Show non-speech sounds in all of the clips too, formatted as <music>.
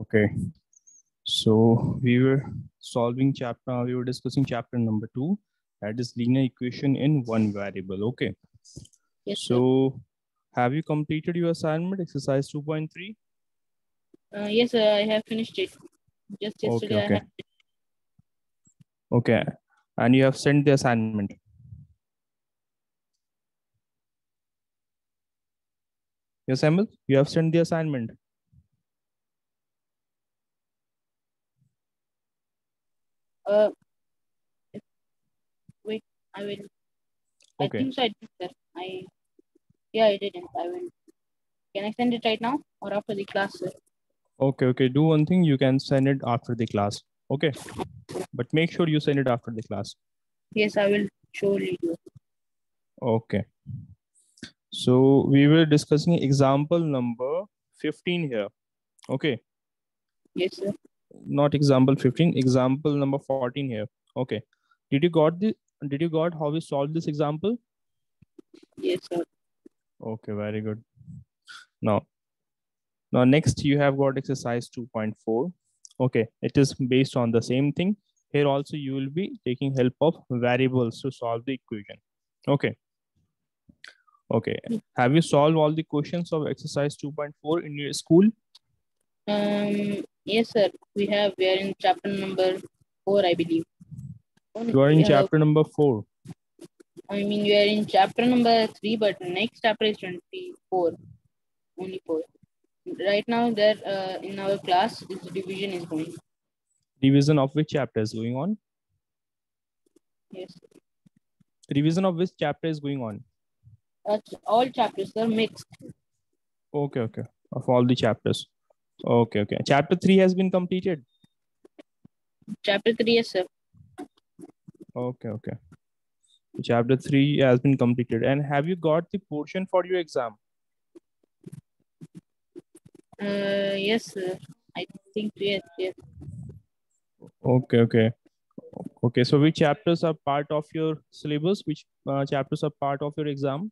Okay. So we were solving chapter, we were discussing chapter number two, that is linear equation in one variable. Okay. Yes, sir. So have you completed your assignment, exercise 2.3? Uh, yes, sir, I have finished it. Just yesterday, okay. I had Okay. And you have sent the assignment. Yes, Emil, you have sent the assignment. Uh, wait, I will. Okay. I think so. I did, sir. I yeah, I didn't. I will. Can I send it right now or after the class, sir? Okay, okay. Do one thing, you can send it after the class. Okay. But make sure you send it after the class. Yes, I will surely do. Okay. So we were discussing example number 15 here. Okay. Yes, sir. Not example 15, example number 14 here. Okay. Did you got the did you got how we solve this example? Yes, sir. Okay, very good. Now, now next you have got exercise 2.4. Okay, it is based on the same thing. Here also you will be taking help of variables to solve the equation. Okay. Okay. Have you solved all the questions of exercise 2.4 in your school? Um. Yes, sir. We have. We are in chapter number four, I believe. You are in Yeah, chapter number four. I mean, we are in chapter number three, but next chapter is twenty-four. Only four. Right now, there uh, in our class, this division is going. Revision of which chapter is going on? Yes. Revision of which chapter is going on? Uh, all chapters are mixed. Okay, okay. Of all the chapters. Okay, okay. Chapter three has been completed. Chapter three, yes, sir. Okay, okay. Chapter three has been completed. And have you got the portion for your exam? Uh, yes, sir. I think yes, yes. Okay, okay. Okay, so which chapters are part of your syllabus? Which uh, chapters are part of your exam?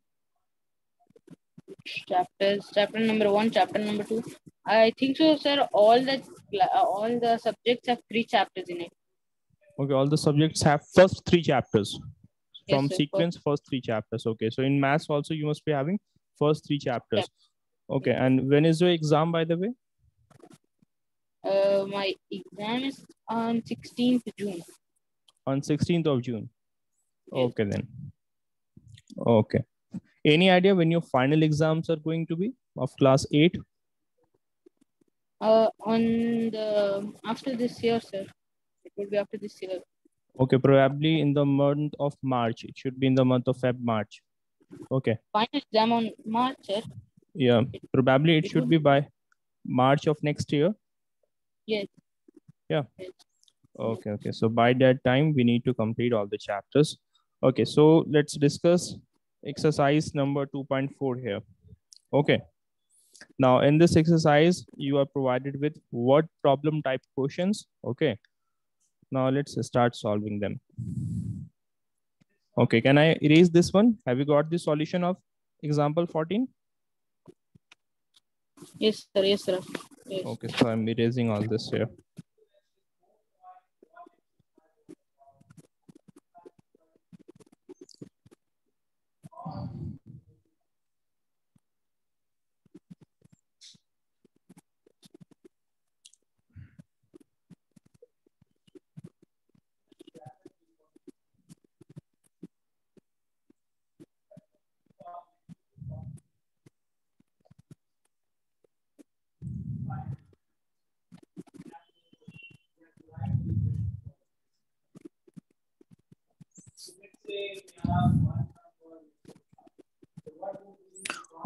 Chapters, chapter number one, chapter number two. I think so, sir. All the uh, all the subjects have three chapters in it. Okay, all the subjects have first three chapters. Yes, From sir. sequence, first three chapters. Okay, so in maths also you must be having first three chapters. Okay, and when is your exam, by the way? Uh, my exam is on 16th June. On 16th of June. Yes. Okay, then. Okay. Any idea when your final exams are going to be of class 8? Uh, on the after this year, sir. It will be after this year. Okay, probably in the month of March. It should be in the month of Feb, March. Okay. Final exam on March, sir. Yeah, probably it it should be by March of next year. Yes. Yeah. Yes. Okay, okay. So by that time, we need to complete all the chapters. Okay, so let's discuss exercise number 2.4 here. Okay. Now, in this exercise, you are provided with what problem type questions. Okay. Now, let's start solving them. Okay, can I erase this one? Have you got the solution of example 14? Yes, sir. Yes, sir. Yes. Okay, so I'm erasing all this here. Yeah.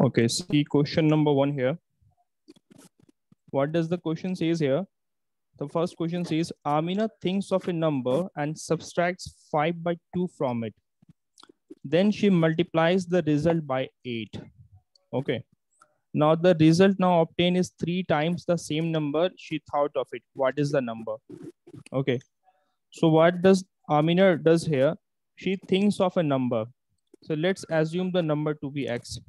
Okay, see question number one here. What does the question says here? The first question says, Amina thinks of a number and subtracts 5 by 2 from it. Then she multiplies the result by 8. Okay. Now the result now obtained is 3 times the same number she thought of it. What is the number? Okay. So what does Amina does here? She thinks of a number. So let's assume the number to be x.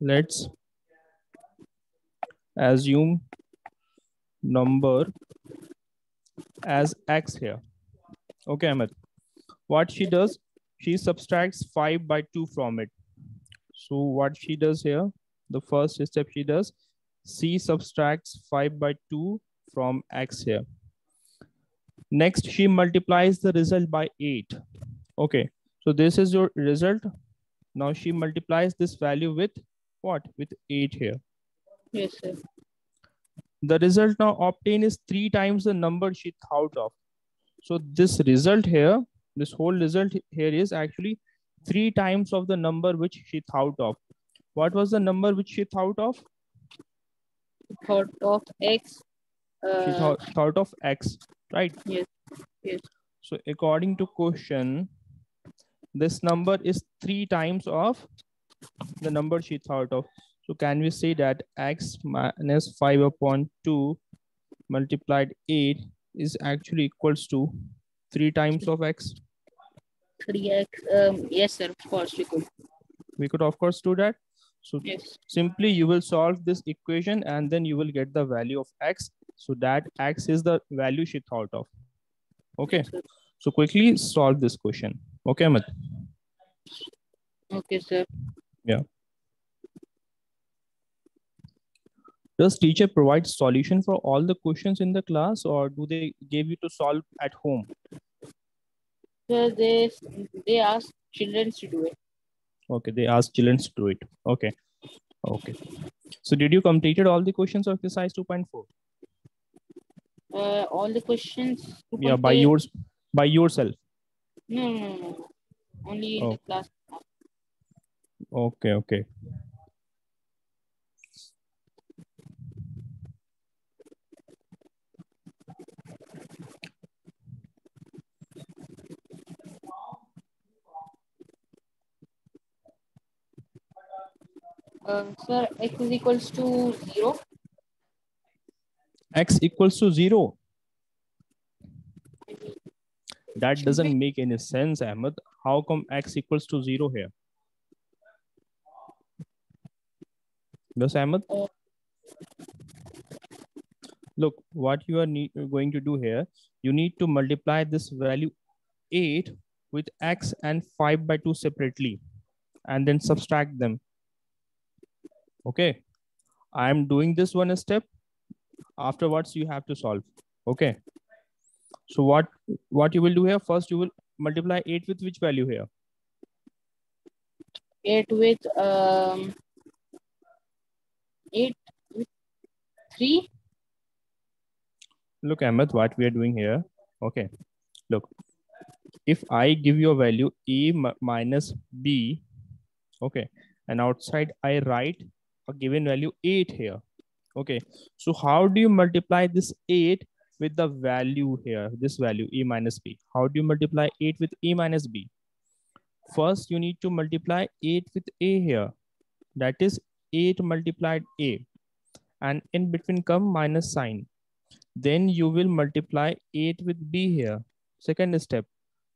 Let's assume number as x here. Okay, Ahmed. What she does, she subtracts 5 by 2 from it. So what she does here, the first step she does, C subtracts 5 by 2 from x here. Next, she multiplies the result by 8. Okay, so this is your result. Now she multiplies this value with what? With 8 here. Yes, sir. The result now obtained is 3 times the number she thought of. So this result here, this whole result here is actually 3 times of the number which she thought of. What was the number which she thought of? Thought of x. Uh, She thought, thought of x, right? Yes. Yes. So according to question, this number is three times of the number she thought of. So can we say that x minus 5 upon 2 multiplied 8 is actually equals to 3 times of x? 3x. Um, yes, sir. Of course, we could. We could of course do that. So Yes. simply you will solve this equation and then you will get the value of x. So that x is the value she thought of. Okay. So quickly solve this question. Okay, Amit. Okay, sir. Does teacher provide solution for all the questions in the class or do they give you to solve at home? So they they ask children to do it. Okay, they ask children to do it. Okay. Okay. So did you completed all the questions of exercise 2.4? Uh, all the questions. Yeah, by yours by yourself. No, no, no, no. Only in Oh. the class. Okay, okay. Uh, sir, x is equals to zero. X equals to zero. That doesn't make any sense, Ahmed. How come X equals to zero here? Yes, Ahmed? Uh, Look, what you are need, going to do here, you need to multiply this value 8 with X and 5 by 2 separately and then subtract them. Okay. I am doing this one step. Afterwards, you have to solve. Okay. So what, what you will do here, first you will multiply 8 with which value here? 8 with um 8 with 3 Look, Ahmed, what we are doing here. Okay. Look, if I give you a value a minus b, okay, and outside I write a given value 8 here. Okay. So how do you multiply this 8 with the value here, this value a minus b? How do you multiply 8 with a minus b? First, you need to multiply 8 with a here. That is 8 multiplied a. And in between come minus sign. Then you will multiply 8 with b here. Second step.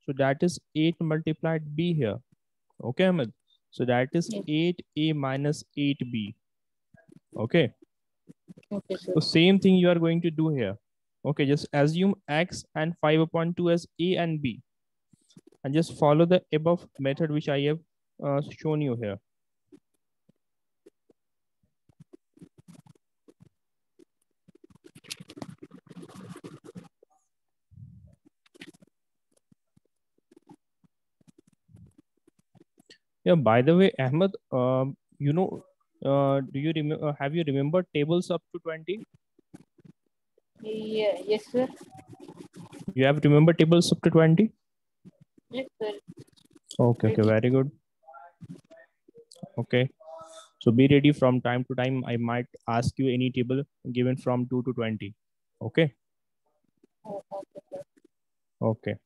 So that is 8 multiplied b here. Okay Ahmed? so that is Yes. 8a minus 8b okay? Okay sir. So same thing you are going to do here. Okay just assume x and 5 upon 2 as a and b. And just follow the above method which i have uh, shown you here Yeah, by the way, Ahmed, um, you know, uh, do you remember, uh, have you remembered tables up to 20? yeah, yes sir You have remembered tables up to 20? yes sir Okay, okay, very good. Okay. So be ready from time to time. I might ask you any table given from 2 to 20. Okay. Oh. Okay.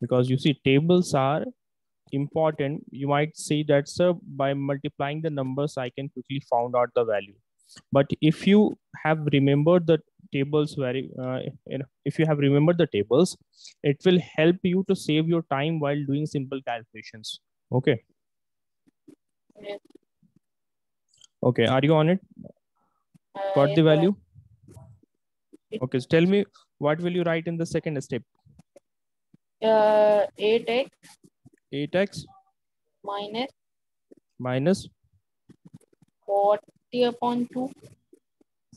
Because you see, tables are important. You might say that, sir, by multiplying the numbers, I can quickly found out the value. But if you have remembered the tables very, uh, if you have remembered the tables, it will help you to save your time while doing simple calculations. Okay. Okay. Are you on it? Got the value? Okay, so tell me what will you write in the second step? Uh, 8x 8x minus minus 40 upon 2.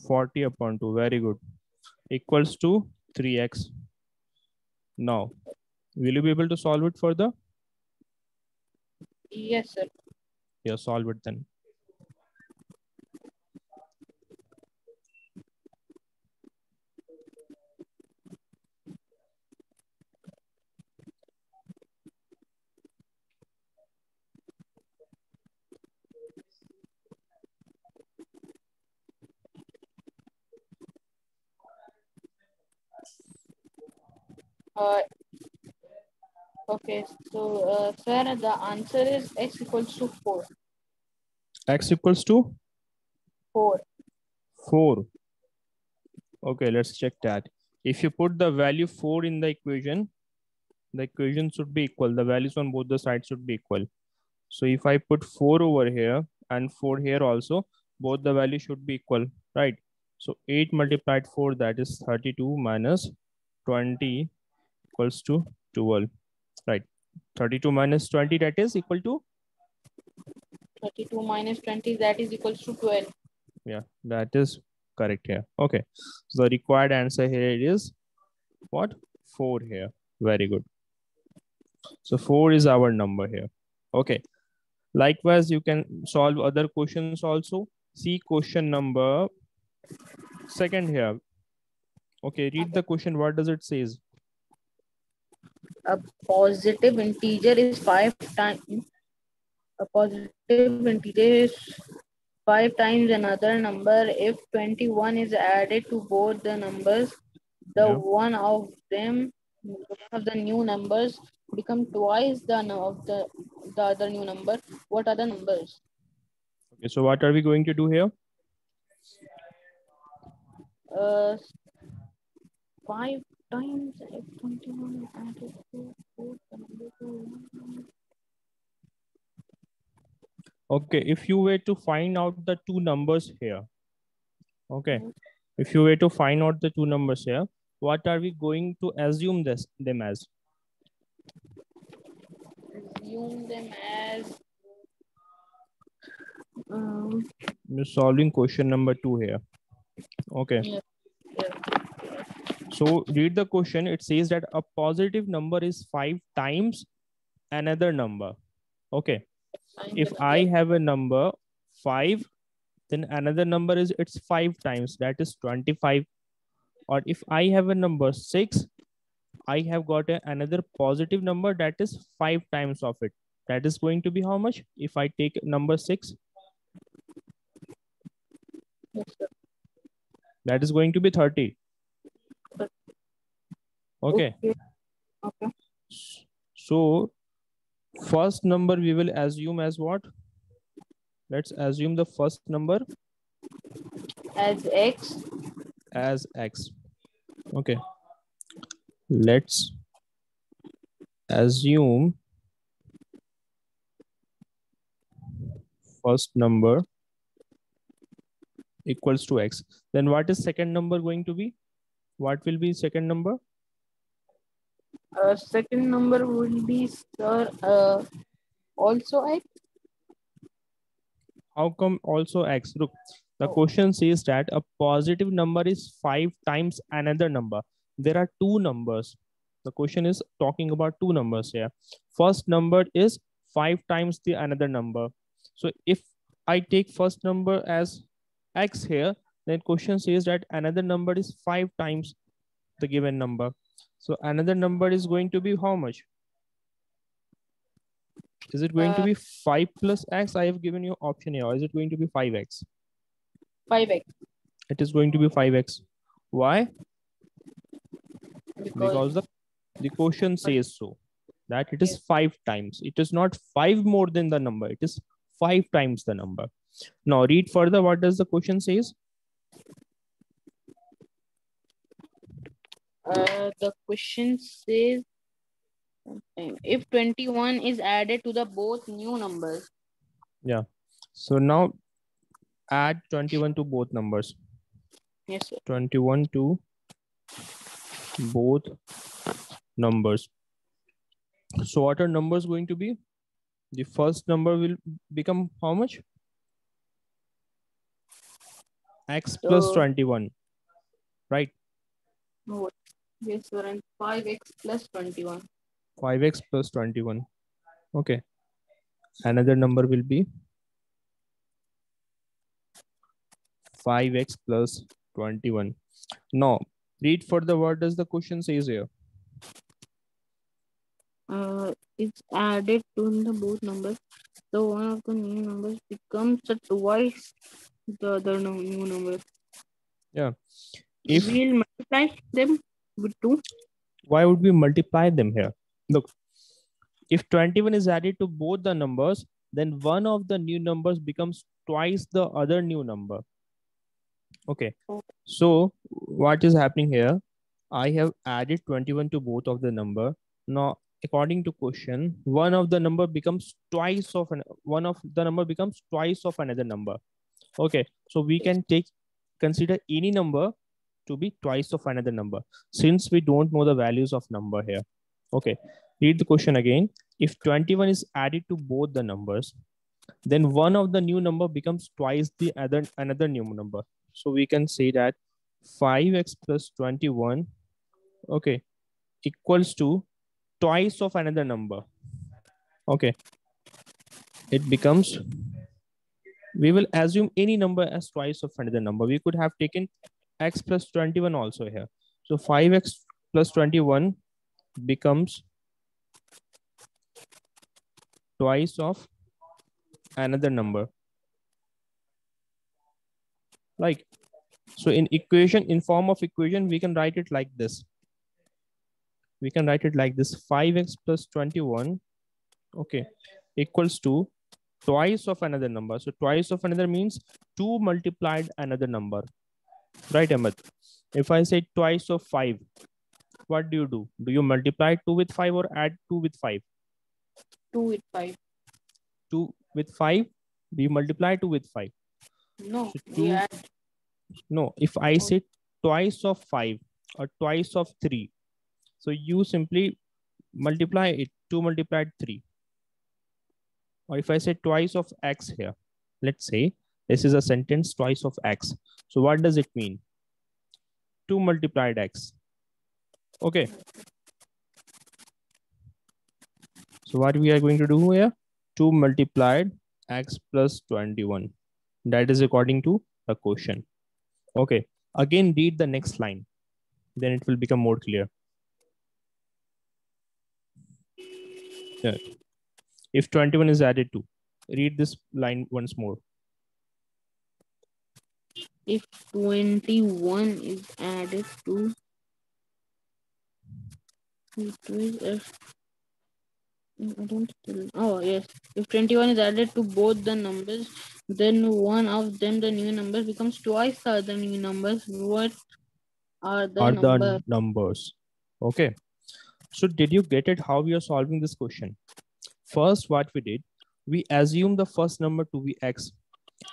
40 upon 2. Very good. Equals to 3x. Now, will you be able to solve it further? Yes, sir. Yeah, solve it then. Uh, okay, so, uh, sir, the answer is x equals to 4. x equals to 4. 4. Okay, let's check that. If you put the value 4 in the equation, the equation should be equal. The values on both the sides should be equal. So if I put 4 over here and 4 here also, both the values should be equal, right? So 8 multiplied 4, that is 32 minus 20 equals to 12, right? 32 minus 20, that is equal to 32 minus 20, that is equals to 12. Yeah, that is correct here. Okay. So the required answer here is what? 4 here. Very good. So 4 is our number here. Okay. Likewise, you can solve other questions also. See question number second here. Okay, read the question. What does it says? A positive integer is 5 times. A positive integer is 5 times another number. If 21 is added to both the numbers, the Yeah. one of them, one of the new numbers become twice the of the, the other new number. What are the numbers? Okay, so what are we going to do here? Uh, 5 times if 21 is added to both the number to one. Okay, if you were to find out the two numbers here, okay, if you were to find out the two numbers here, what are we going to assume this them as? assume them as um, We're solving question number two here. Okay. Yeah. So read the question. It says that a positive number is five times another number. Okay. If I have a number five, then another number is it's five times. That is 25. Or if I have a number six, I have got a, another positive number that is five times of it. That is going to be how much? If I take number six, that is going to be 30. Okay. okay okay So first number we will assume as what? Let's assume the first number as x as x. Okay. Let's assume first number equals to x. Then what is second number going to be? What will be second number? Uh, second number will be sir uh, also x How come also x? Look, the Oh. question says that a positive number is five times another number. There are two numbers. The question is talking about two numbers here. First number is five times the another number. So if I take first number as x here, then question says that another number is five times the given number. So another number is going to be how much? Is it going to Uh, be 5 plus x? I have given you option here. Is it going to be 5x? 5x It is going to be 5x. Why? because, Because the, the question says so. That it is 5 times. It is not 5 more than the number. It is 5 times the number. Now read further. What does the question says? Uh, the question says if 21 is added to the both new numbers Yeah. So now add 21 to both numbers. yes sir 21 to both numbers. So what are numbers going to be? The first number will become how much? X So- 21, right? No. Yes, sir. And 5x plus 21. 5x plus 21. Okay. Another number will be 5x plus 21. Now, read further what does the question says here. Uh, it's added to the both numbers. So one of the new numbers becomes twice the other new number. Yeah. If we'll multiply them with two. why would we multiply them here? Look, if 21 is added to both the numbers, then one of the new numbers becomes twice the other new number. Okay, Okay. so what is happening here? I have added 21 to both of the number. Now, according to question, one of the number becomes twice of an one of the number becomes twice of another number. Okay, so we can take consider any number to be twice of another number since we don't know the values of number here. Okay, read the question again. If 21 is added to both the numbers, then one of the new number becomes twice the other another new number. So we can say that 5x plus 21, okay, equals to twice of another number. Okay, it becomes, we will assume any number as twice of another number. We could have taken x plus 21 also here. So 5x plus 21 becomes twice of another number. Like, so in equation, in form of equation, we can write it like this. We can write it like this 5x plus 21, okay, equals to twice of another number. So twice of another means two multiplied another number, right, Ahmed? If I say twice of five, what do you do? Do you multiply two with five or add two with five? Two with five. Two with five, do you multiply two with five? No, So we two- add No, if I say twice of five or twice of three, so you simply multiply it, two multiplied three. Or if I say twice of x here, let's say this is a sentence twice of x. So what does it mean? Two multiplied x. Okay. So what we are going to do here? Two multiplied x plus 21. That is according to the question. Okay, again read the next line. Then it will become more clear. Yeah. If 21 is added to, read this line once more. If 21 is added to it is if I don't oh yes if 21 is added to both the numbers then one of them the new number becomes twice the other new numbers what are the Are number the numbers. Okay. So did you get it how we are solving this question? First, what we did, we assume the first number to be x.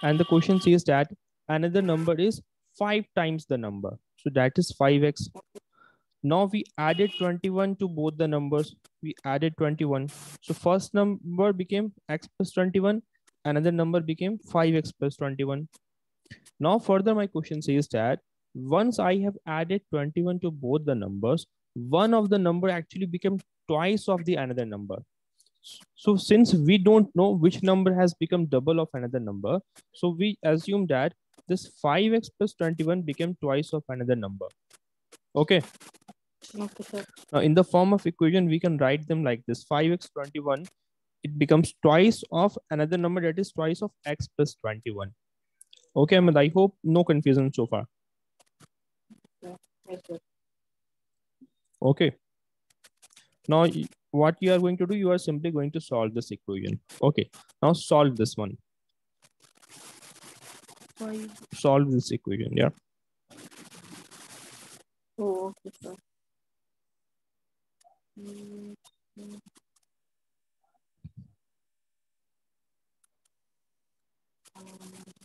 And the question says that another number is five times the number. So that is 5x. Now we added 21 to both the numbers. We added 21. So first number became x plus 21. Another number became 5x plus 21. Now further my question says that once I have added 21 to both the numbers, one of the number actually became twice of the another number. So since we don't know which number has become double of another number, so we assume that this 5x plus 21 became twice of another number. Okay. okay sir Now in the form of equation, we can write them like this 5x 21, it becomes twice of another number that is twice of x plus 21. Okay, Ahmed, I hope no confusion so far. Okay. Now, what you are going to do, you are simply going to solve this equation. Okay. Now solve this one. Five. Solve this equation. Yeah. oh okay sir Mm, mm. Um,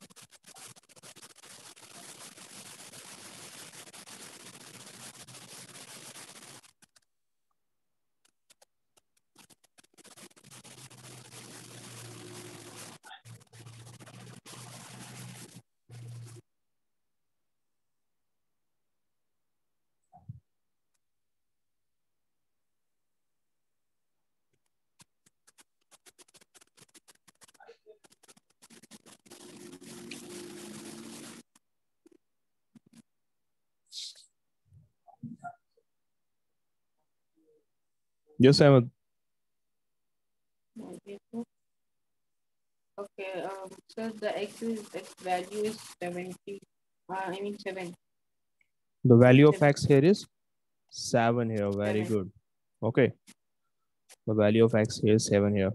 Yes, Ahmed. Okay, okay um, so the x is x value is 70. Uh, I mean 7. The value of Seven. x here is 7 here. Very Seven. good. Okay. The value of x here is 7 here.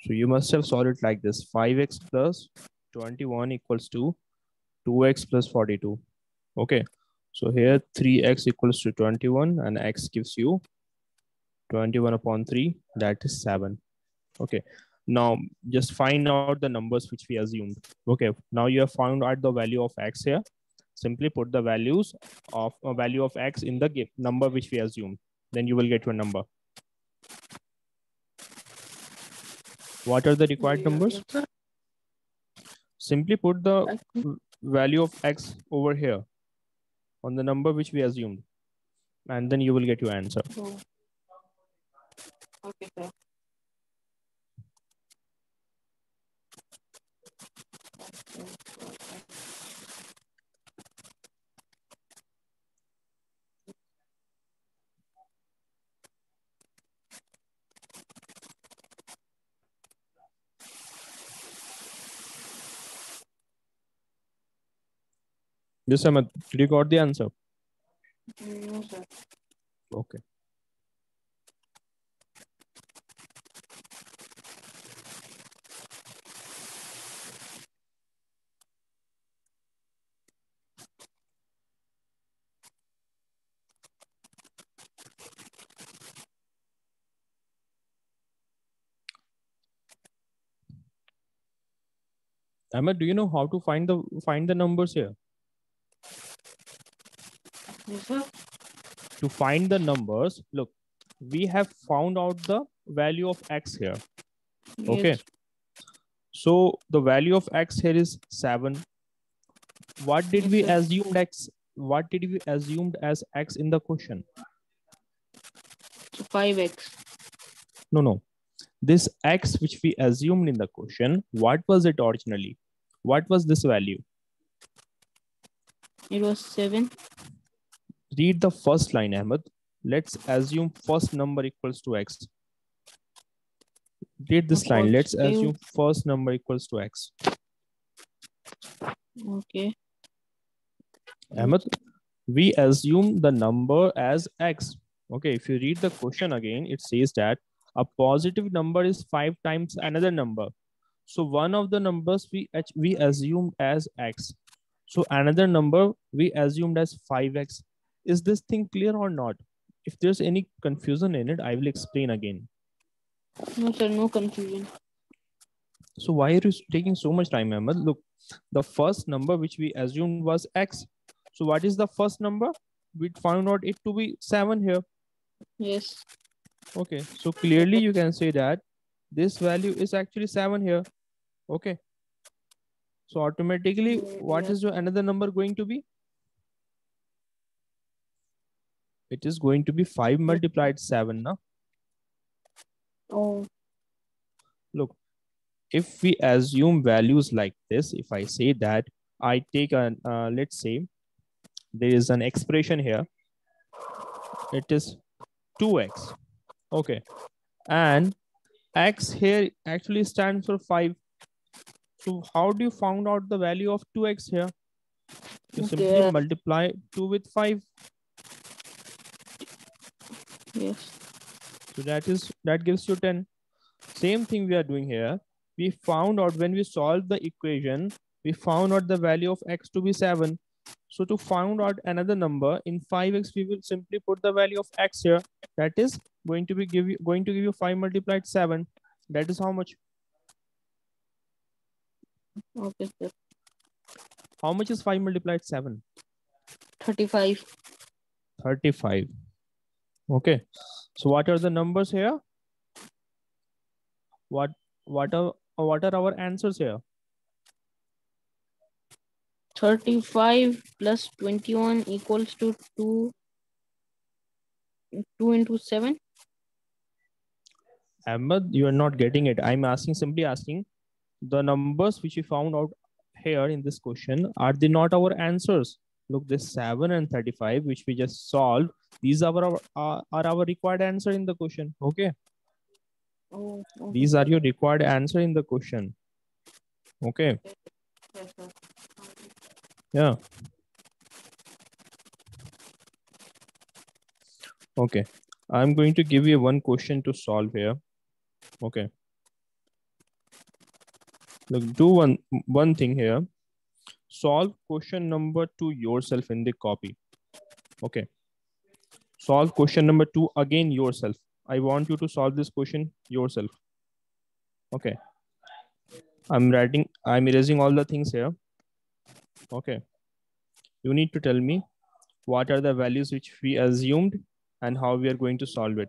So you must have solved it like this. 5x plus 21 equals to 2x plus 42. Okay. So here 3x equals to 21 and x gives you 21 upon 3. That is 7. Okay. Now just find out the numbers which we assumed. Okay. Now you have found out the value of x here. Simply put the values of a value of x in the number which we assumed. Then you will get your number. What are the required numbers? Simply put the value of x over here on the number which we assumed. And then you will get your answer. Oh. Okay, sir. Yes, Ahmed, did you got the answer? Mm, no, sir. Okay. Ahmed, do you know how to find the find the numbers here? Yes, sir. To find the numbers, look, we have found out the value of x here. Okay. So the value of x here is 7. What did Yes, we sir. assumed x? What did we assumed as x in the question? So 5x. No, no. This x which we assumed in the question, what was it originally? What was this value? It was 7. Read the first line, Ahmed. Let's assume first number equals to x. Read this Okay, line. Let's assume first number equals to x. Okay. Ahmed, we assume the number as x. Okay, if you read the question again, it says that a positive number is five times another number. So one of the numbers we we assumed as x. So another number we assumed as 5x. Is this thing clear or not? If there's any confusion in it, I will explain again. No, sir. No confusion. So why are you taking so much time, Ahmed? Look, the first number which we assumed was x. So what is the first number? We found out it to be 7 here. Yes. Okay, so clearly you can say that this value is actually 7 here. Okay. So automatically, what is your another number going to be? It is going to be 5 multiplied 7. Now, Oh. look, if we assume values like this, if I say that I take an, uh, let's say there is an expression here. It is 2x. Okay. And x here actually stands for 5. So how do you found out the value of 2x here? You simply multiply 2 with 5. Yes. So that is that gives you 10. Same thing we are doing here. We found out when we solved the equation, we found out the value of x to be 7. So to find out another number in 5x, we will simply put the value of x here. That is going to be give you going to give you 5 multiplied 7. That is how much? Okay, sir. How much is 5 multiplied 7? 35. 35. Okay. So what are the numbers here? What what are what are our answers here? 35 plus 21 equals to 2. 2 into 7. Ahmed, you are not getting it. I'm asking, simply asking, the numbers which we found out here in this question, are they not our answers? Look this 7 and 35 which we just solved these are our are, are our required answer in the question okay? Oh, oh, these are your required answer in the question okay? Yes, sir. yeah. Okay. I'm going to give you one question to solve here okay? Look do one one thing here solve question number two yourself in the copy. Okay. Solve question number two again yourself. I want you to solve this question yourself. Okay. I'm writing i'm erasing all the things here. Okay. You need to tell me what are the values which we assumed and how we are going to solve it.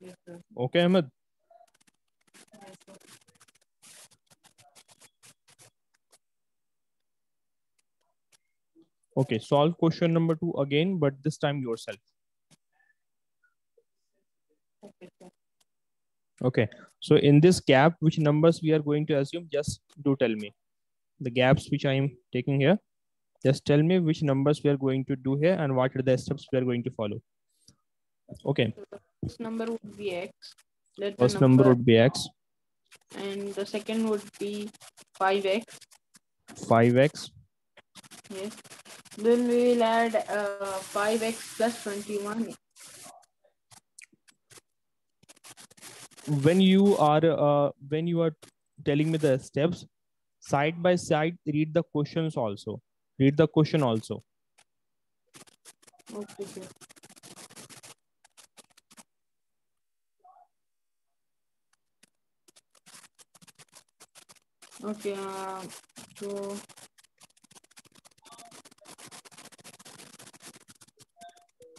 Yes, okay ahmed okay solve question number two again but this time yourself. Okay, so in this gap which numbers we are going to assume just do tell me. The gaps which i am taking here just tell me which numbers we are going to do here and what are the steps we are going to follow. Okay. First number would be x. Let first number would be x. And the second would be 5x. 5x Yes. Then we will add uh, 5x plus 21. when you are uh, when you are telling me the steps side by side read the questions also read the question also Okay, sir. Okay, uh, so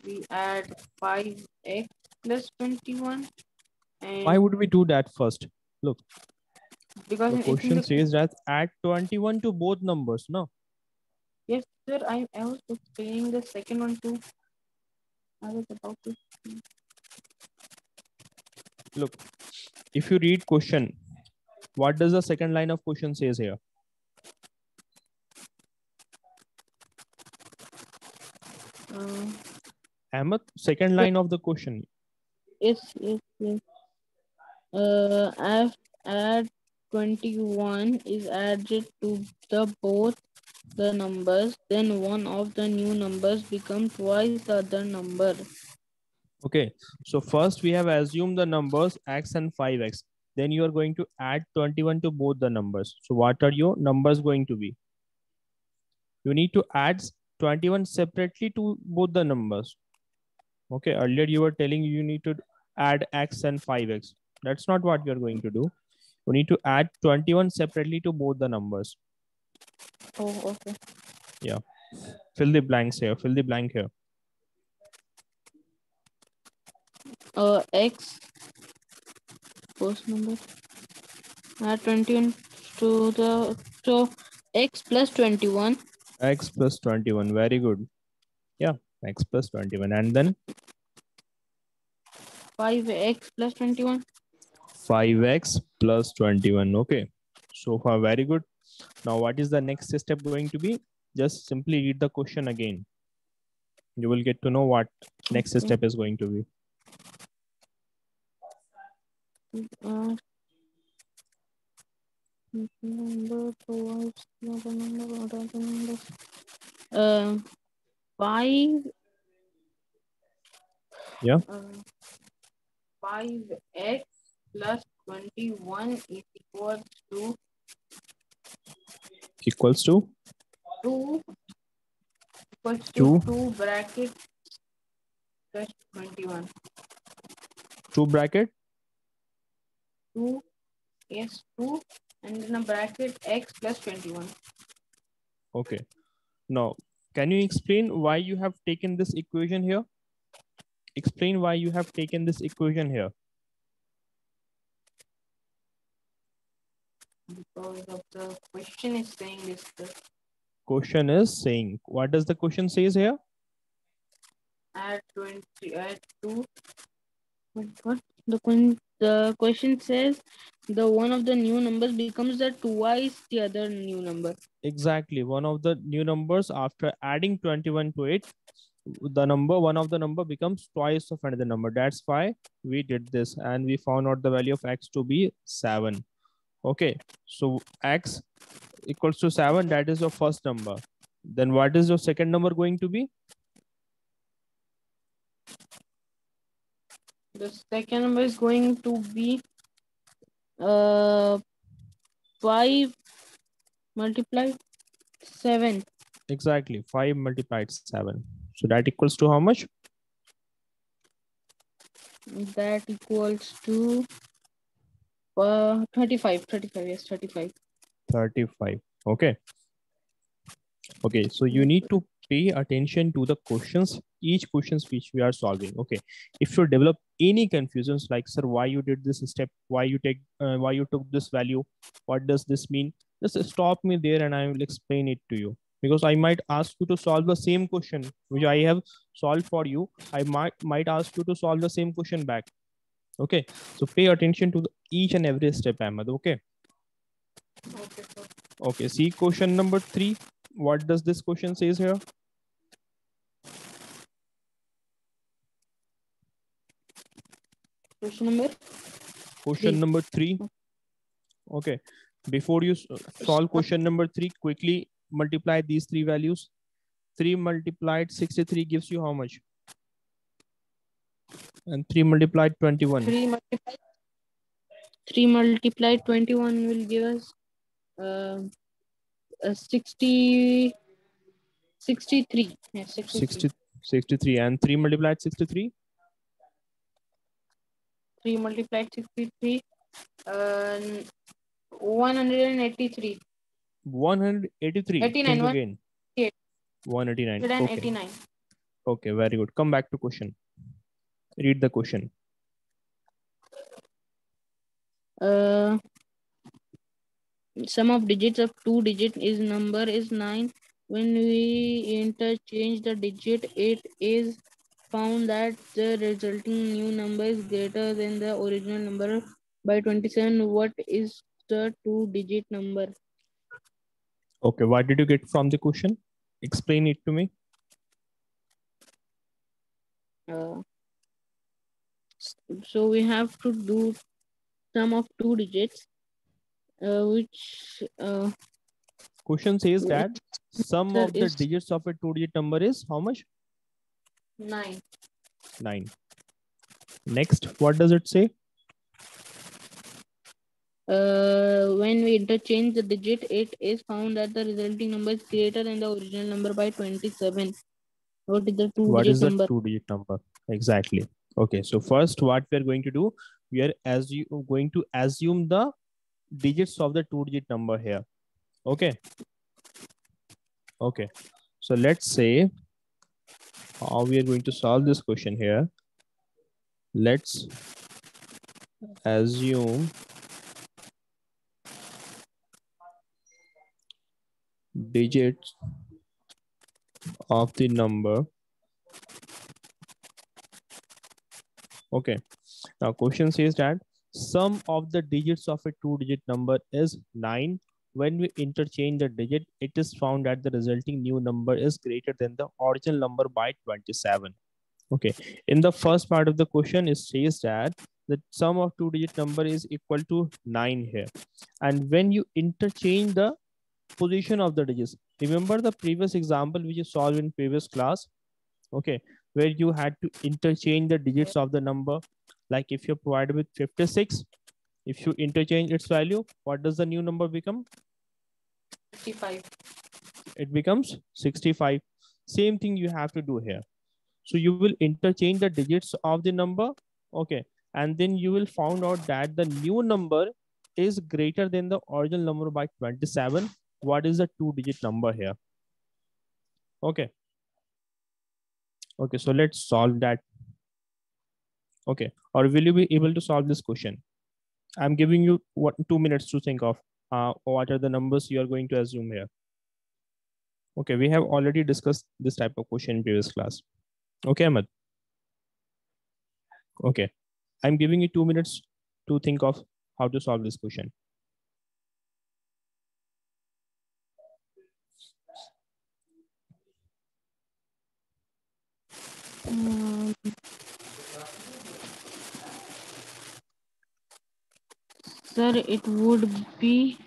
we add 5x plus 21 and why would we do that first? Look, because the question the- says that add 21 to both numbers no? Yes sir I, I was explaining the second one too. I was about to look if you read question what does the second line of question says here Ahmed, second line of the question. Yes yes yes. Uh F add 21 is added to the both the numbers. Then one of the new numbers become twice the other number. Okay so first we have assumed the numbers x and 5x then you are going to add 21 to both the numbers. So what are your numbers going to be? You need to add 21 separately to both the numbers okay earlier you were telling you need to add x and 5x that's not what you're going to do. You need to add 21 separately to both the numbers. Oh okay. Yeah. fill the blanks here. Fill the blank here. Uh x first number. Add 21 to the so x plus 21 x plus 21 very good x plus 21 and then? 5x plus 21 5x plus 21 okay. So far very good. Now what is the next step going to be? Just simply read the question again. You will get to know what next Okay. step is going to be. Uh, number another number the numbers uh, 5 Yeah. uh, 5x plus 21 is equals to equals to 2 equals to Two. 2 bracket plus 21 two bracket? 2 yes 2 and in a bracket x plus 21 okay. Now can you explain why you have taken this equation here? Explain why you have taken this equation here. Because of the question is saying this question is saying. What does the question says here? Add 20 add 2 what, what The, quen- the question says the one of the new numbers becomes the twice the other new number. Exactly. One of the new numbers after adding 21 to it, the number, one of the number becomes twice of another number. That's why we did this and we found out the value of x to be seven. Okay. So x equals to seven. That is your first number. Then what is your second number going to be? The second number is going to be uh five multiplied seven. Exactly. Five multiplied seven. So that equals to how much? That equals to uh 35. 35, yes, 35. 35 okay okay so you need to pay attention to the questions each questions which we are solving okay? If you develop any confusions like sir why you did this step? Why you take uh, why you took this value? What does this mean? Just stop me there and i will explain it to you. Because i might ask you to solve the same question which i have solved for you. I might might ask you to solve the same question back okay? So pay attention to the, each and every step ahmed okay? Okay, sir. Okay, see question number three. What does this question says here? Question number Question Three. number three. Okay, before you solve question number three, quickly multiply these three values. Three multiplied 63 gives you how much? And three multiplied 21. 3 multiplied 3 multiplied 21 will give us uh, uh 60 63 yes 63. 60, 63 and 3 multiplied 63 3 multiplied 63 uh, 183 183 89, think one- again. 88. 189 okay. 189 okay very good. Come back to question. Read the question. Uh sum of digits of two digit is number is 9 when we interchange the digit it is found that the resulting new number is greater than the original number by 27 what is the two digit number? Okay what did you get from the question? Explain it to me. Uh, so we have to do sum of two digits uh, which uh, question says that sum of the digits of a two digit number is how much 9 9 next what does it say? Uh, when we interchange the digit, it is found that the resulting number is greater than the original number by 27. What is the two what digit is the number? two digit number? Exactly. Okay so first what we are going to do we are as you going to assume the digits of the two digit number here. Okay? Okay so let's say how we are going to solve this question here. Let's assume digits of the number. Okay. Now question says that sum of the digits of a two digit number is 9 when we interchange the digit it is found that the resulting new number is greater than the original number by 27 okay. In the first part of the question it says that the sum of two digit number is equal to 9 here. And when you interchange the position of the digits remember the previous example which you solved in previous class? Okay. Where you had to interchange the digits of the number. Like if you're provided with 56 if you interchange its value what does the new number become? 55. it becomes 65 same thing you have to do here. So you will interchange the digits of the number okay and then you will find out that the new number is greater than the original number by 27 what is the two digit number here? Okay. Okay so let's solve that. Okay or will you be able to solve this question i'm giving you what two minutes to think of uh, what are the numbers you are going to assume here. Okay we have already discussed this type of question in previous class. Okay ahmed? Okay I'm giving you two minutes to think of how to solve this question. Um, sir, it would be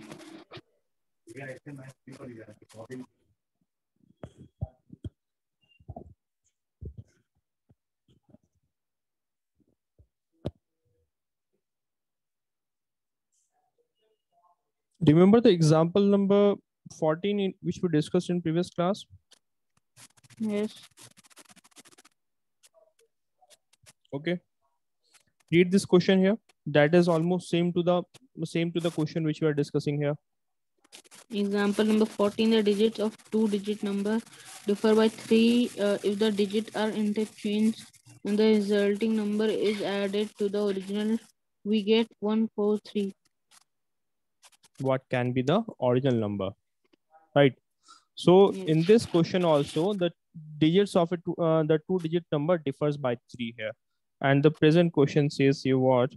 Do you Remember the example number 14 in, which we discussed in previous class? yes. Okay. Read this question here. That is almost same to the same to the question which we are discussing here. Example number 14, the digits of two-digit number differ by 3 uh, if the digits are interchanged and the resulting number is added to the original, we get 143. What can be the original number? Right. So in this question also, the digits of it, uh, the two digit number differs by three here. And the present question says you what?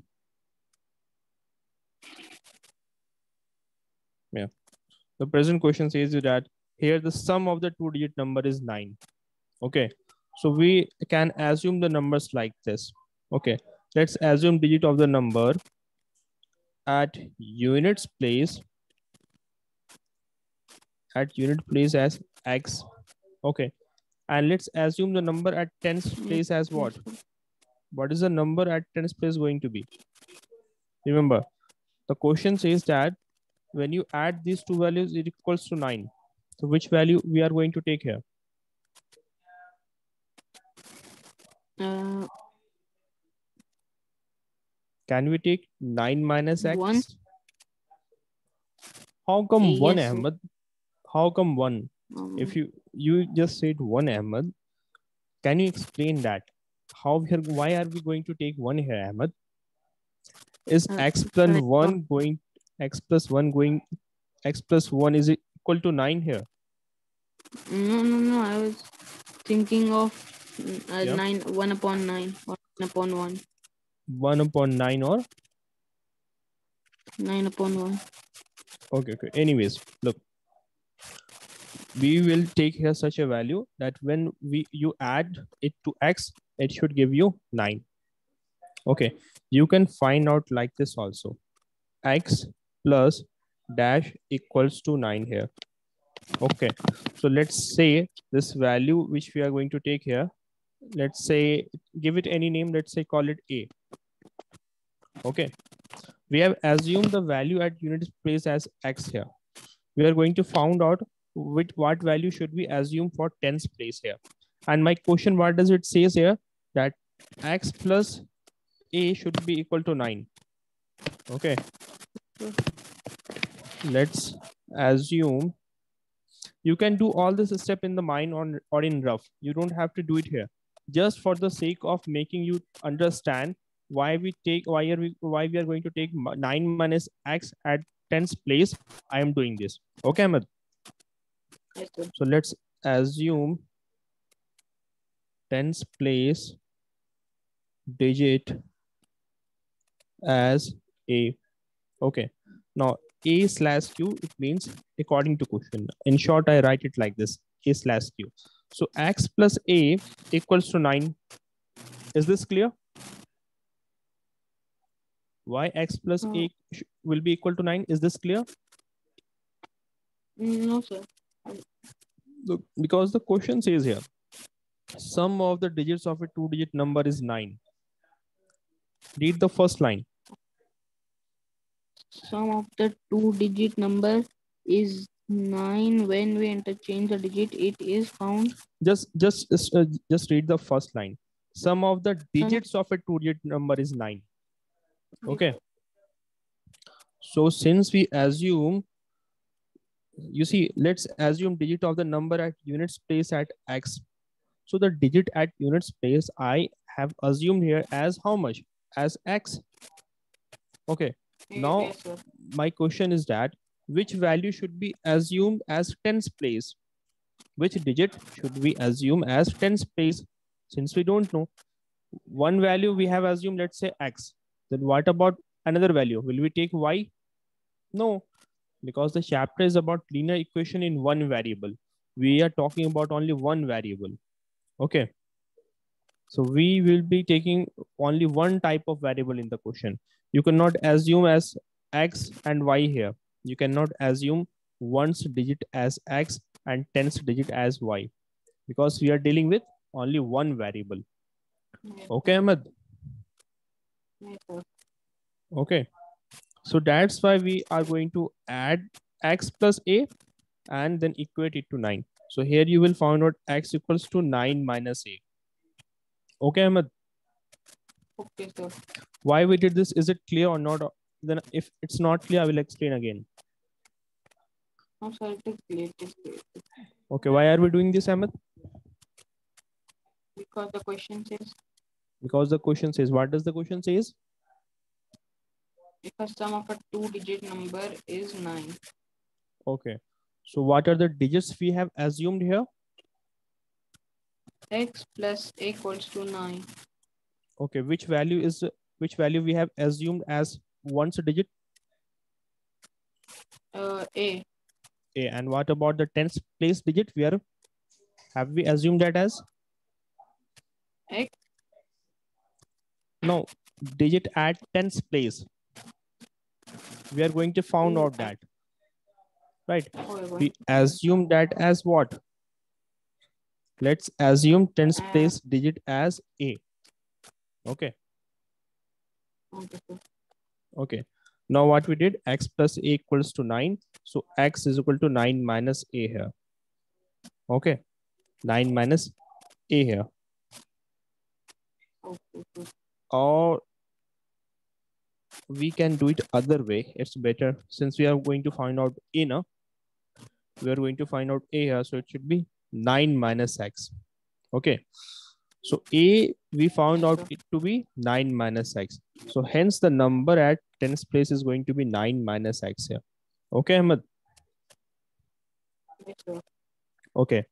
Yeah. The present question says you that here the sum of the two digit number is nine. Okay. So we can assume the numbers like this. Okay. Let's assume digit of the number at units place at unit place as x. Okay. And let's assume the number at tens place as what? What is the number at tens place going to be? Remember, the question says that when you add these two values, it equals to nine. So which value we are going to take here? Uh, Can we take nine minus x? One. How come one, Yes, sir. Ahmed? How come one? um, If you you just said one, Ahmed, can you explain that? How we are, why are we going to take one here, Ahmed? Is Uh, x plus correct. one going x plus one going x plus one is equal to nine here? no, no, no. I was thinking of uh, Yeah. nine, one upon nine, or one upon one, One upon nine or nine upon one. okay, okay. Anyways, look, we will take here such a value that when we you add it to x, it should give you nine. Okay, you can find out like this also. x plus dash equals to nine here. Okay, so let's say this value which we are going to take here, let's say give it any name, let's say call it a. Okay, we have assumed the value at unit place as x here. We are going to find out with what value should we assume for tens place here. And my question, what does it says here? That x plus a should be equal to 9. Okay. Let's assume you can do all this step in the mind on or in rough. You don't have to do it here. Just for the sake of making you understand why we take why are we why we are going to take 9 minus x at tens place. I am doing this. Okay, Ahmed. So let's assume tens place digit as a. Okay. Now a slash q, it means according to question. In short, I write it like this, a slash q. So x plus a equals to 9. Is this clear? Why x plus a will be equal to 9? Is this clear? Mm, No, sir. Look, because the question says here, sum of the digits of a two-digit number is 9. Read the first line. Sum of the two-digit number is nine. When we interchange the digit, it is found. Just, just, just, uh, just read the first line. Sum of the digits of a two-digit number is 9. Okay. So since we assume, you see, let's assume digit of the number at units place at x. So the digit at unit place I have assumed here as how much? As x. Okay. Now- Yes, my question is that which value should be assumed as tens place? Which digit should we assume as tens place? Since we don't know, one value we have assumed, let's say x. Then what about another value? Will we take y? No, because the chapter is about linear equation in one variable. We are talking about only one variable. Okay. So we will be taking only one type of variable in the question. You cannot assume as x and y here. You cannot assume one's digit as x and tens digit as y because we are dealing with only one variable. Okay, Ahmed? Okay. So that's why we are going to add x plus a and then equate it to 9. So here you will find out x equals to 9 8. Okay, Ahmed? Okay, sir. Why we did this? Is it clear or not? Then if it's not clear, I will explain again. No, sir, it is clear. It is clear. Okay, why are we doing this, Ahmed? Because the question says, Because the question says, what does the question says? because sum of a two-digit number is 9. Okay. So what are the digits we have assumed here? x plus a equals to 9. Okay, which value is which value we have assumed as once a digit? Uh, a. A. And what about the tens place digit? We are have we assumed that as x. no digit at tens place? We are going to found Mm, out that. Right. We assume that as what? Let's assume tens place digit as A. Okay. okay, Now what we did, x plus a equals to 9. So x is equal to 9 minus a here. Okay. 9 minus a here. Okay. Or we can do it other way. It's better since we are going to find out in a now. We are going to find out a here. So it should be 9 minus x. Okay. So a we found out it to be 9 minus x. So hence the number at tens place is going to be 9 minus x here. Okay, Ahmed. Okay.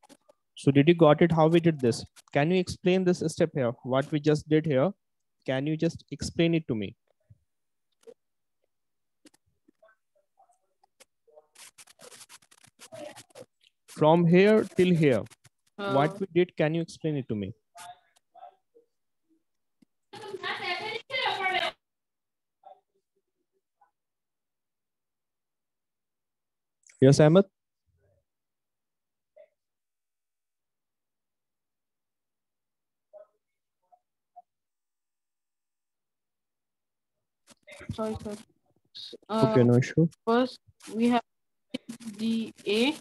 So did you got it how we did this? Can you explain this step here? What we just did here? Can you just explain it to me? From here till here, Uh, what we did, can you explain it to me? Yes, Ahmed? sorry, sir. S- Uh, Okay, no issue. First, we have the a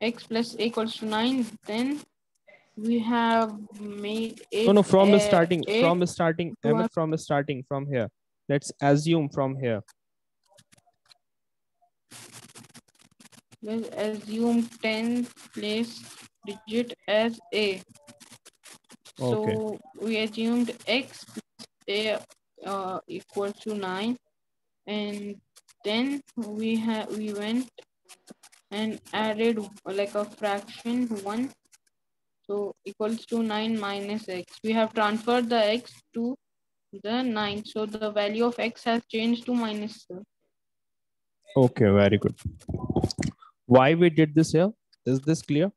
x plus a equals to 9. Then we have made it. No, no, from the starting, from the starting, Ahmed, from the starting, from here. Let's assume from here. Let's assume 10 place digit as a. Okay. So we assumed x plus a uh, equal to 9 and then we have we went and added like a fraction 1 so equals to 9 minus x we have transferred the x to the 9 so the value of x has changed to minus seven. Okay, very good. Why we did this here? Is this clear?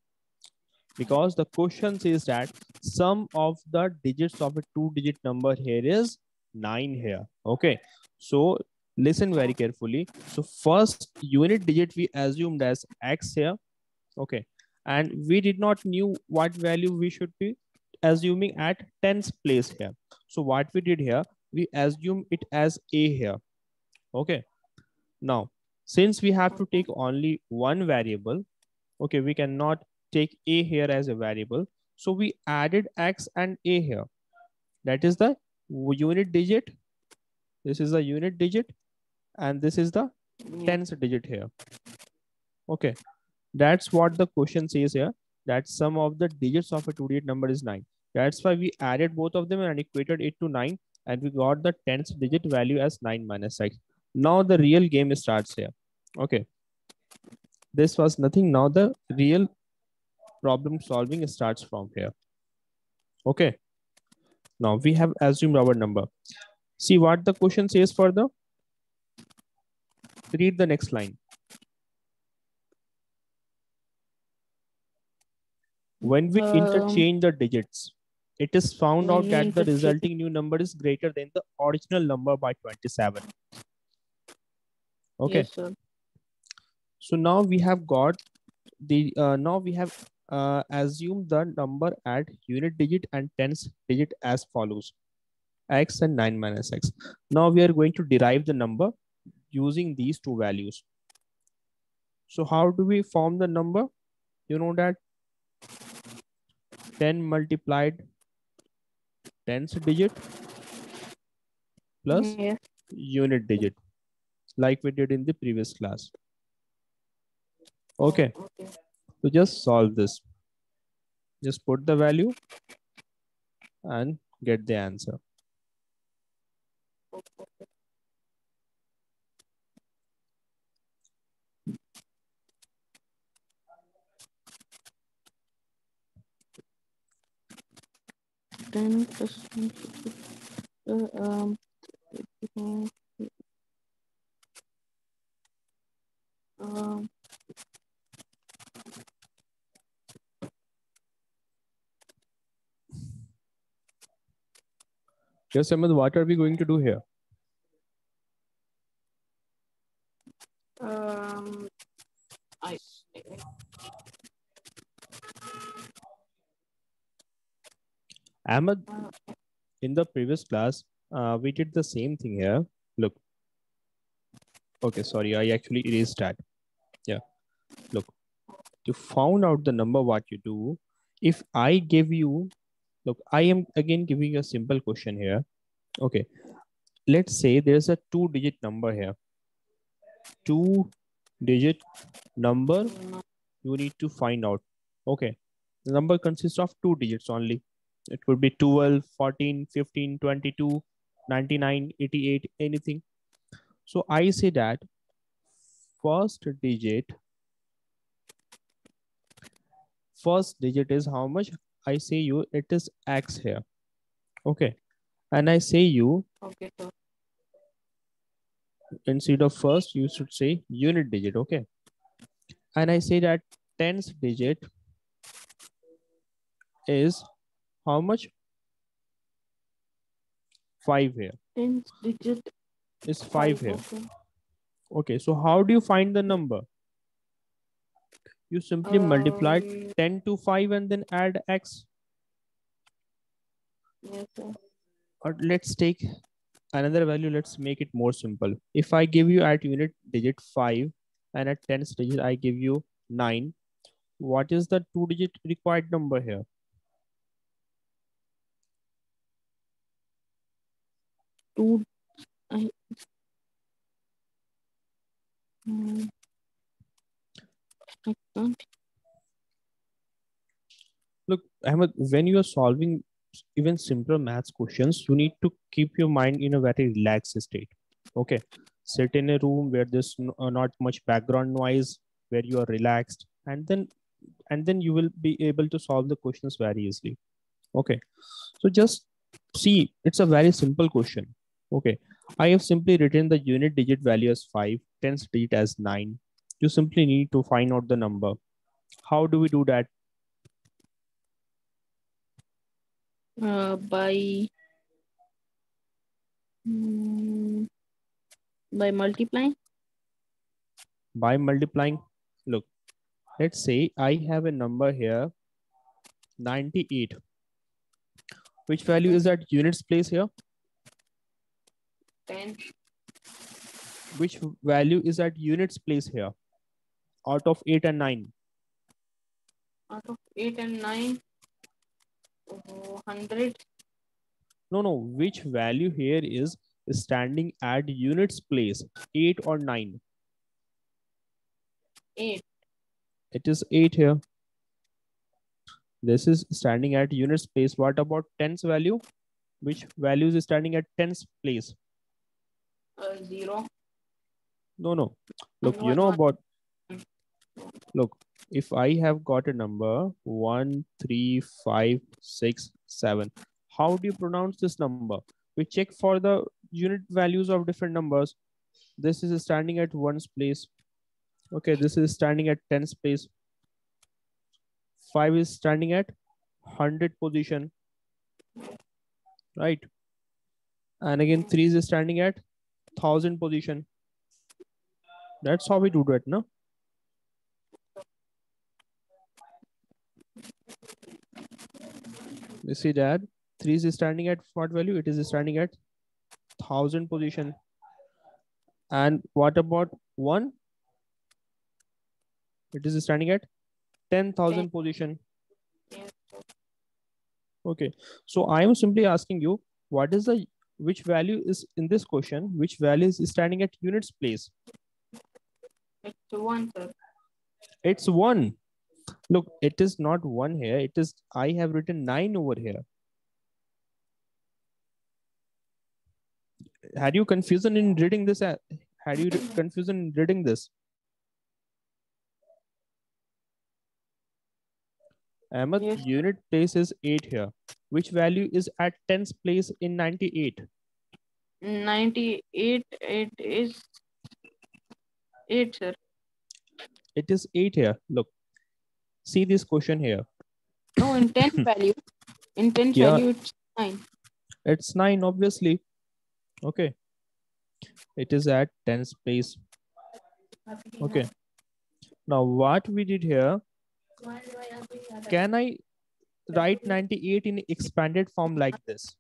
Because the question says that sum of the digits of a two digit number here is nine here. Okay. So listen very carefully. So first unit digit we assumed as X here. Okay. And we did not knew what value we should be assuming at tens place here. So what we did here, we assume it as A here. Okay. Now, since we have to take only one variable, okay, we cannot take a here as a variable. So we added x and a here. That is the unit digit. This is the unit digit. And this is the tens digit here. Okay. That's what the question says here. That sum of the digits of a two-digit number is 9. That's why we added both of them and equated it to 9. And we got the tens digit value as 9 minus x. Now the real game starts here. Okay. This was nothing. Now the real problem solving starts from here. Okay. Now we have assumed our number. See what the question says further. Read the next line. When we Um, interchange the digits, it is found out that the resulting new number is greater than the original number by 27. Okay, Yes, so now we have got the, uh, now we have uh, assumed the number at unit digit and tens digit as follows. x and 9 minus x. Now we are going to derive the number using these two values. So how do we form the number? You know that 10 multiplied tens digit plus Yes. unit digit like we did in the previous class. Okay, Okay. so just solve this. Just put the value and get the answer. Okay. Ten plus one sixty- uh, um. Um, Yes, Ahmed, what are we going to do here? um, Ahmed, in the previous class, uh, we did the same thing here. Look. Okay, sorry, I actually erased that. Yeah, look. To found out the number, what you do, if I give you, look, I am again giving you a simple question here. Okay, let's say there's a two digit number here. Two digit number you need to find out. Okay, the number consists of two digits only. It could be 12, 14, 15, 22, 99, 88, anything. So I say that first digit, first digit is how much? I say you, it is X here. Okay. And I say you, Okay, sir. instead of first, you should say unit digit. Okay. And I say that tens digit is how much? Five here. Ten digit. Is five here. Okay. Okay, so how do you find the number? You simply multiply Um, 10 to 5 and then add x. Yes, sir. Or let's take another value. Let's make it more simple. If I give you at unit digit 5 and at tens digit I give you 9, what is the two digit required number here? I. Hmm. I can't. Look, Ahmed, when you are solving even simpler maths questions, you need to keep your mind in a very relaxed state. Okay. Sit in a room where there's uh, not much background noise, where you are relaxed, and then and then you will be able to solve the questions very easily. Okay. So just see, it's a very simple question. Okay. I have simply written the unit digit value as 5, tens digit as 9. You simply need to find out the number. How do we do that? Uh, by. Hmm, by multiplying. by multiplying look let's say i have a number here 98 which value is at units place here Ten. which value is at units place here? Out of 8 and 9 Out of eight and nine. Oh, hundred. no no. Which value here is standing at units place? 8 or 9 Eight. it is 8 here. This is standing at units place. What about tens value? Which value is standing at tens place Uh, zero. No, no. Look, you know about. Look, if I have got a number one, three, five, six, seven, How do you pronounce this number? We check for the unit values of different numbers. This is standing at ones place. Okay, this is standing at tens place. Five is standing at 100 position, right? And again, three is standing at 1000 position. That's how we do that, no? We see that 3 is standing at what value? It is standing at 1000 position. And what about 1? It is standing at 10,000 position. Okay, so I am simply asking you, what is the, which value is in this question, which value is standing at units place? It's one, sir. It's one. Look, it is not one here. It is, I have written nine over here. Had you confusion in reading this? uh, Had you confusion in reading this? Ahmed, Yes. unit place is 8 here. Which value is at tens place in 98? 98, it is 8, sir. It is 8 here. Look, see this question here. No, in 10 <laughs> value. In 10 Yeah. value, it's 9. It's 9, obviously. Okay. It is at tens place. Okay. Now, what we did here, can I write 98 in expanded form like this?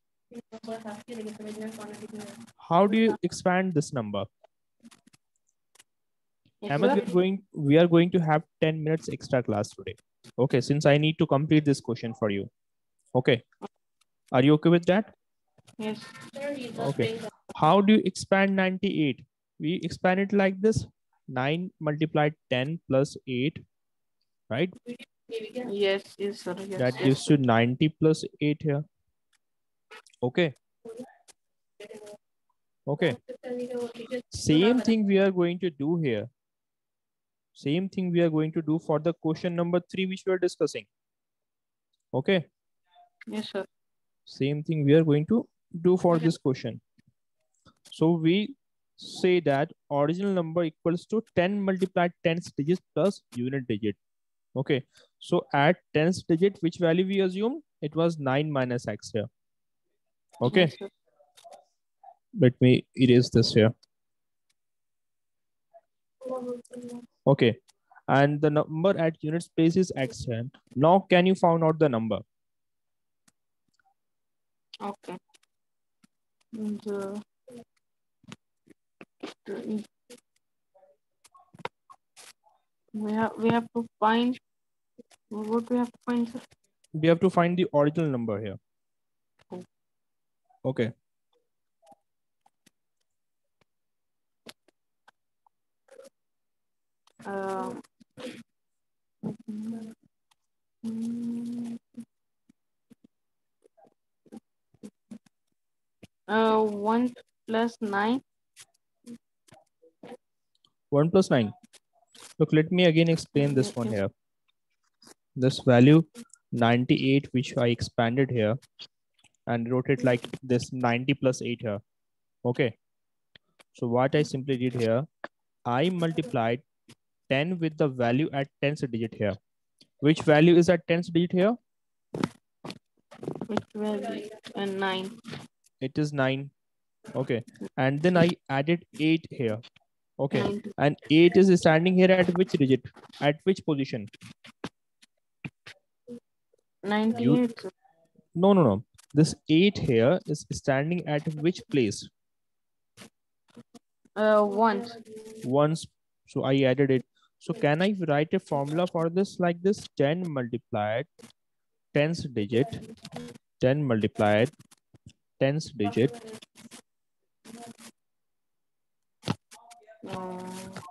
How do you expand this number? Ahmed, we're going, we are going to have 10 minutes extra class today. Okay, since I need to complete this question for you. Okay. Are you okay with that? Yes. Okay. How do you expand 98? We expand it like this. 9 multiplied 10 plus 8, right? Yes, yes, sir. Yes, That yes. gives you 90 plus 8 here. Okay. Okay. Same thing we are going to do here. Same thing we are going to do for the question number 3 which we are discussing. Okay. Yes, sir. Same thing we are going to do for this question. So we say that original number equals to 10 multiplied tens digits plus unit digit. Okay. So at tens digit, which value we assume? It was 9 minus x here. Okay. Yes. Let me erase this here. Okay. And the number at unit place is x here. Now can you find out the number? Okay. And, uh, the- we have we have to find what we have to find sir? We have to find the original number here. Okay. Uh, mm, uh, one plus nine. 1 plus 9. Look, let me again explain this one here. This value 98, which I expanded here and wrote it like this 90 plus 8 here. Okay. So what I simply did here, I multiplied 10 with the value at tens digit here. Which value is at tens digit here? Which value? And nine. It is 9. Okay. And then I added 8 here. Okay. And 8 is standing here at which digit? At which position? Ninety-eight. sir. No, no, no. This 8 here is standing at which place? Uh, once. Once. So I added it. So can I write a formula for this like this? 10 multiplied tens digit, 10 multiplied tens digit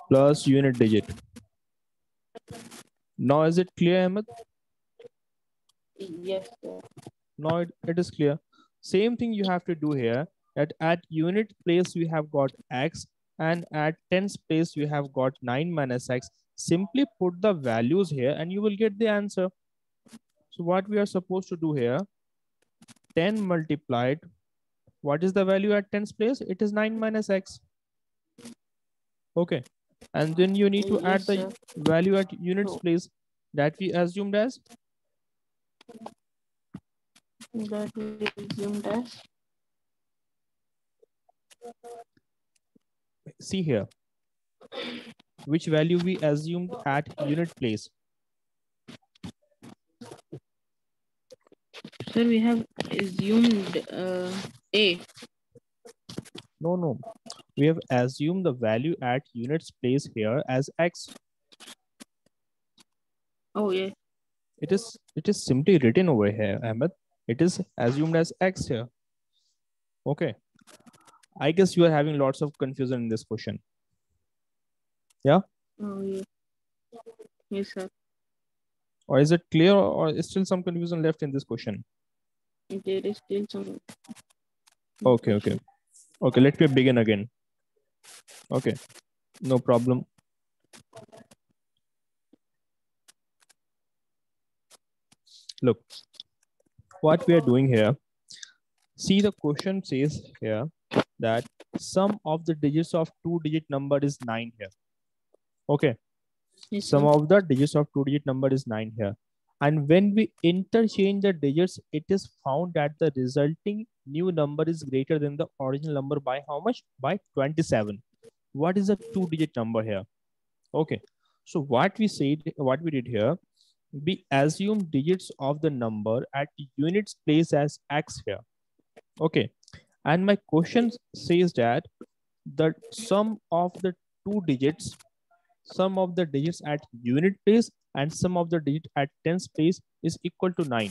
plus unit digit. Now is it clear, Ahmed? yes. sir. Now it, it is clear. Same thing you have to do here that at unit place you have got x and at tens place you have got 9 minus x. Simply put the values here and you will get the answer. So what we are supposed to do here, 10 multiplied, what is the value at tens place? It is 9 minus x. Okay. And then you need to add the value at units place that we assumed as. That we assumed as. See here. Which value we assumed at unit place? Sir we have assumed uh, A. no no we have assumed the value at units place here as x Oh yeah. it is it is simply written over here ahmed it is assumed as x here okay i guess you are having lots of confusion in this question Yeah? Oh yeah. Yes sir. or is it clear or is still some confusion left in this question There is still some. okay okay okay let me begin again okay. No problem. Look what we are doing here see the question says here that sum of the digits of two digit number is 9 here. Okay. Yes, sum of the digits of two digit number is 9 here and when we interchange the digits it is found that the resulting new number is greater than the original number by how much? By 27 what is the two digit number here? Okay. So what we said what we did here we assume digits of the number at units place as x here. Okay. And my question says that the sum of the two digits sum of the digits at unit place and sum of the digit at tens place is equal to 9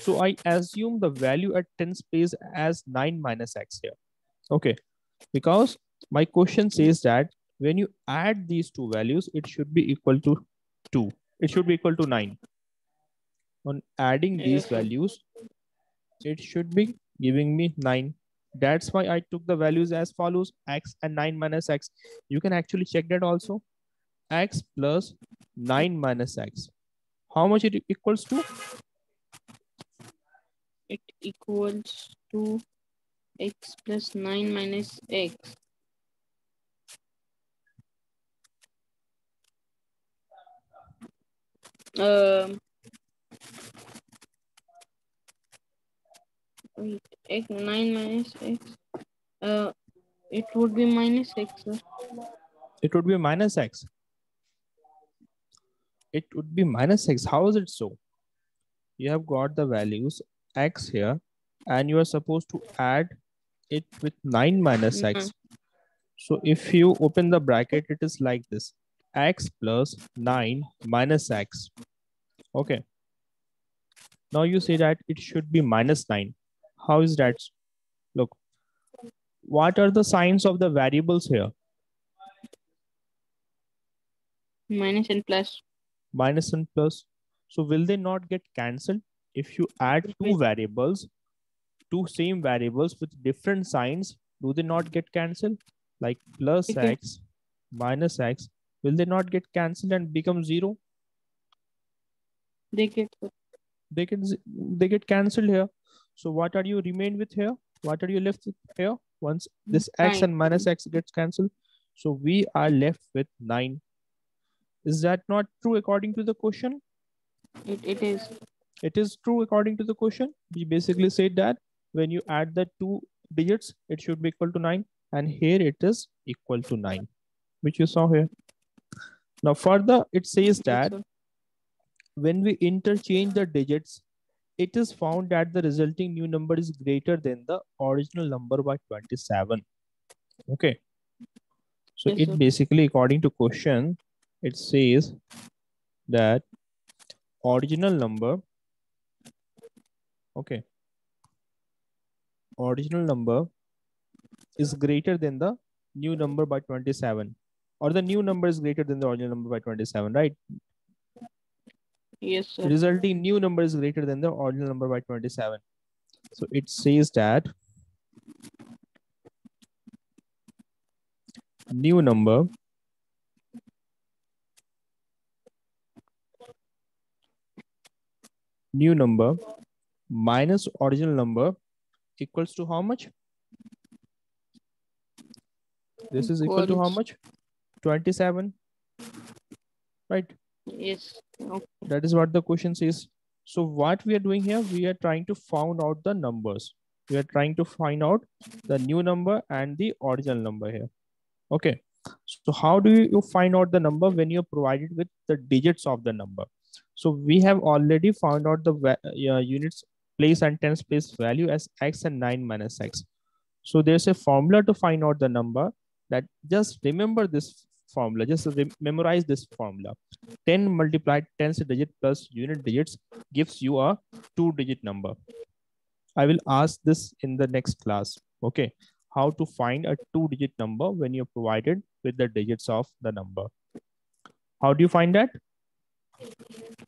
so i assume the value at tens place as 9 minus x here. Okay. Because my question says that when you add these two values it should be equal to 2 it should be equal to 9 on adding these values it should be giving me 9 that's why i took the values as follows x and 9 minus x. You can actually check that also. X plus 9 minus x how much it equals to It equals to x plus 9 minus x. Um, wait, x 9 minus x. Uh, it would be minus x. Sir. it would be minus x it would be minus x. How is it so? You have got the values x here and you are supposed to add it with 9 minus x. Mm-hmm. So if you open the bracket it is like this. X plus 9 minus x. Okay. Now you say that it should be minus 9 how is that? Look. What are the signs of the variables here? Minus and plus. Minus and plus. So will they not get cancelled if you add two variables, two same variables with different signs? Do they not get cancelled? Like plus Okay. x minus x, will they not get cancelled and become zero? They get They can they get cancelled here. So what are you remain with here? What are you left with here? Once this x and minus x gets cancelled, so we are left with nine. Is that not true according to the question? it, it is. it is true according to the question. We basically said that when you add the two digits, it should be equal to 9. And here it is equal to 9, which you saw here. Now further, it says that when we interchange the digits, it is found that the resulting new number is greater than the original number by 27. Okay. So Yes, it sir. basically, according to question, it says that original number, okay, original number is greater than the new number by 27 or the new number is greater than the original number by 27, right? Yes, sir. resulting new number is greater than the original number by 27. So it says that new number new number minus original number equals to how much? This is equal to how much? 27, right? Yes. Okay. That is what the question says. So what we are doing here, we are trying to find out the numbers. We are trying to find out the new number and the original number here. Okay. So how do you find out the number when you're provided with the digits of the number? So we have already found out the uh, units place and tens place value as x and 9 minus x. So there's a formula to find out the number that just remember this formula, just memorize this formula. 10 multiplied tens digit plus unit digits gives you a two digit number. I will ask this in the next class. Okay. How to find a two digit number when you're provided with the digits of the number. How do you find that?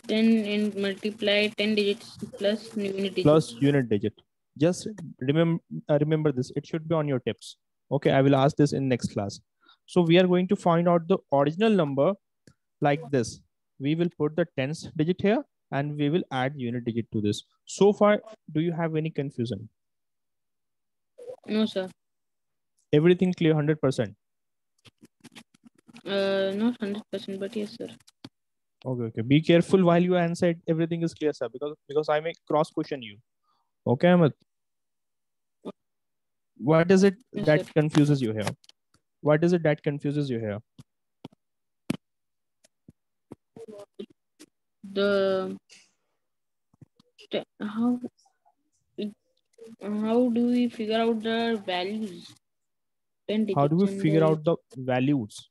10 and multiply 10 digits plus unit digit. Plus unit digit. Just remember, uh, remember this. It should be on your tips. Okay, I will ask this in next class. So we are going to find out the original number like this. We will put the tens digit here and we will add unit digit to this. So far, do you have any confusion? No, sir. Everything clear 100%? Uh, not 100%, but yes, sir. Okay, okay. Be careful while you answer it. Everything is clear, sir, because, because I may cross question you. Okay, Ahmed? What is it that confuses you here? What is it that confuses you here? The how how do we figure out the values? How do we figure out the values?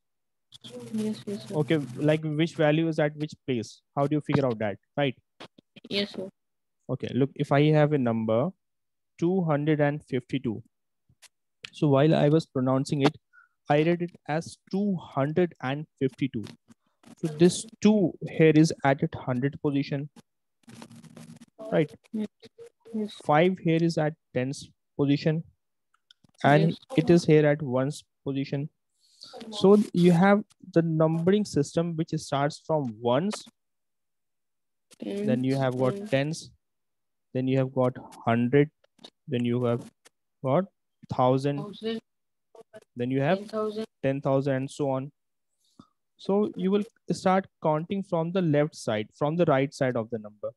Yes, yes. Sir. Okay, like which value is at which place? How do you figure out that? Right? Yes, sir. Okay, look, if I have a number 252. So while I was pronouncing it, I read it as 252. So this 2 here is at 100 position. Right? Yes. 5 here is at tens position. And yes. it is here at ones position. So you have the numbering system which starts from ones. Tens, then you have got tens. Then you have got hundred. Then you have got thousand. thousand then you have 10,000 and so on. So you will start counting from the left side, from the right side of the number.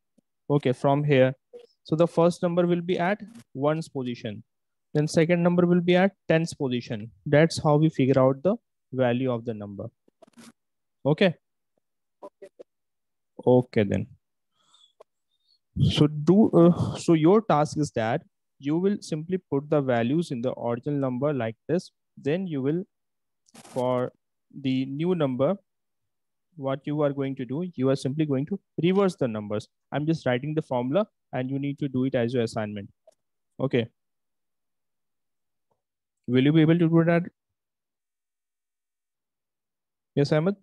Okay, from here. So the first number will be at ones position. Then second number will be at tens position. That's how we figure out the value of the number. Okay. Okay then. So do uh, so your task is that you will simply put the values in the original number like this then you will for the new number what you are going to do you are simply going to reverse the numbers i'm just writing the formula and you need to do it as your assignment okay will you be able to do that? Yes ahmed